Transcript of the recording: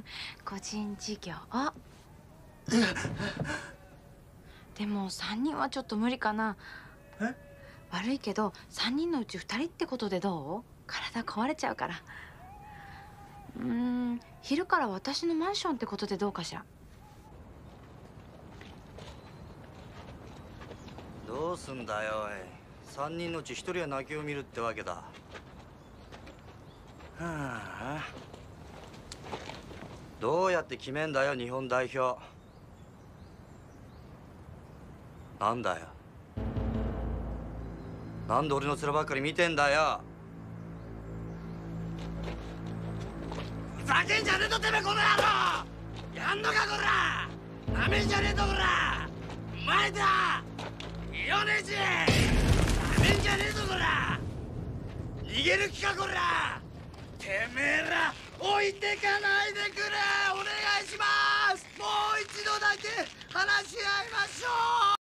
個人事業。でも3人はちょっと無理かな。え？悪いけど3人のうち2人ってことでどう？体壊れちゃうから。うーん。昼から私のマンションってことでどうかしら。どうすんだよおい。三人のうち一人は泣きを見るってわけだ。はあどうやって決めんだよ日本代表。なんだよ。なんで俺の面ばっかり見てんだよ。ふざけんじゃねえとてめえこの野郎。やんのかこら。なめんじゃねえとこら。お前だ。ヨネジ。なめんじゃねえぞこら。逃げる気かこら。てめえら置いてかないでくれ。お願いします。もう一度だけ話し合いましょう。